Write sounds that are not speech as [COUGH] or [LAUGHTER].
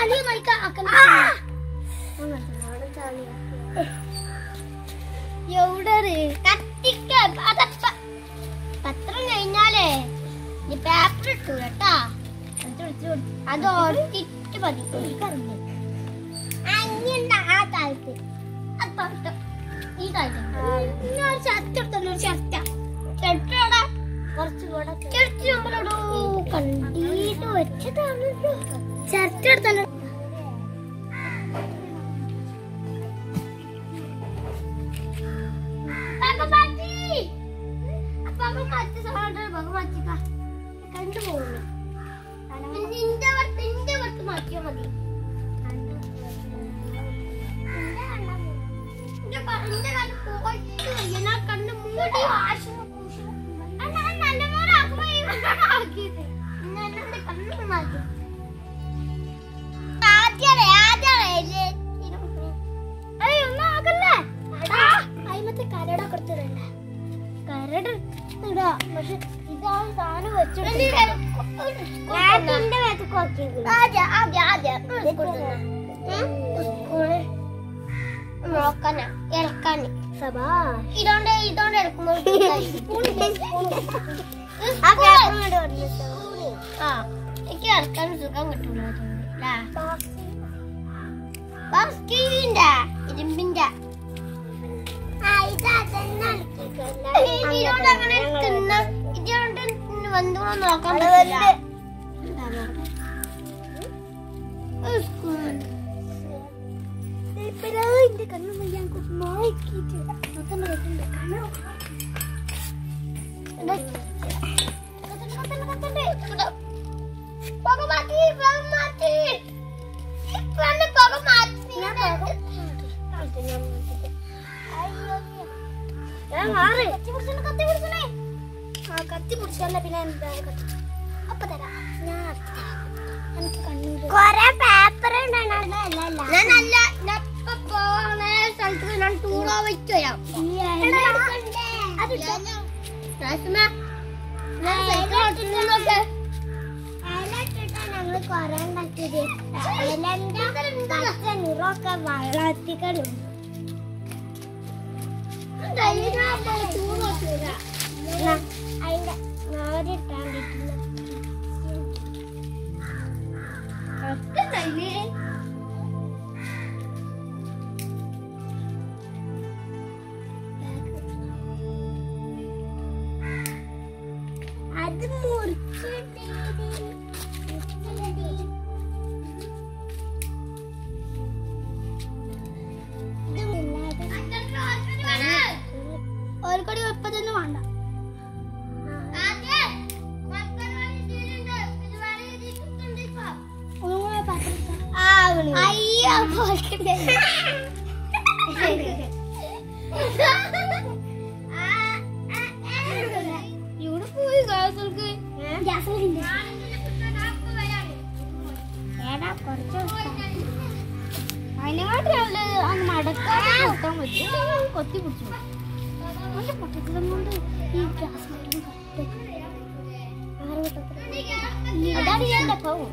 മണിക്കാക്കണ്ട എവിടെ? കത്തിക്ക അതപ്പ. പത്രം കഴിഞ്ഞാലേ നീ പേപ്പർ ഇട്ടു കേട്ടാ. അത് ഒട്ടിട്ട് മതി. അങ്ങനെ ആ കാലത്ത്. അപ്പൊ. ഈ ഒരു ഷർട്ട് എടുത്തല്ലോ ഒരു ഷർട്ട ഷർട്ടോടെ കുറച്ചുകൂടെ ചെറുത്ത് നമ്മളോടോ കണ്ടീട്ട് വെച്ചതാണല്ലോ. ഷർട്ട് എടുത്തല്ലോ ഭഗവതി അപ്പൊ ഇടാ. പക്ഷെ ഇതാ സാധനം നോക്കാനാ ഇറക്കാന് ഇതോണ്ട് ഇതോണ്ട് എടുക്കുമ്പോ [LAUGHS] ആ എനിക്ക് ഇറക്കാൻ സുഖം ബാസ്കറ്റിന്റെ ഇരുമ്പിന്റെ. വന്നോളൂ നോക്കാൻ പറ്റില്ല സ്കൂൾ എന്റെ കണ്ണു വയ്യാൻ നോക്കിട്ട് നോക്കണ്ട നോക്കണ്ട കണ്ണു കത്തി പിടിച്ചല്ല പിന്നെ എന്താ കത്തി? അപ്പൊ തരാം. ഞാൻ എനിക്ക് കണ്ണൂര് കൊറേ പേപ്പർ ഞാനല്ല ഞാൻ ഇപ്പൊ പോണ സ്ഥലത്ത് ഞാൻ ടൂറോ വെച്ച് വരാം. നിറമൊക്കെ വെള്ളത്തിക്കണം അതിന്റെ നാടിട്ടാണ്ടിട്ടില്ല അത് മുറിച്ചിട്ട് ഓർക്കടി ഇപ്പതൊന്നും വേണ്ട അയ്യോ പോക്കട്ടെ. ഇവിടെ പോയി ഗ്യാസുകൾക്ക് ഏടാ കുറച്ച് അതിനെക്കാട്ടി നല്ലത് അങ്ങ് മടക്കാതെ കൊടുക്കാൻ പറ്റും. കൊത്തി പിടിച്ചു. അവന്റെ പൊട്ടത്തിലും കൊണ്ട് ഈ ഗ്യാസ് അതാണ് ഞാൻ പോവും.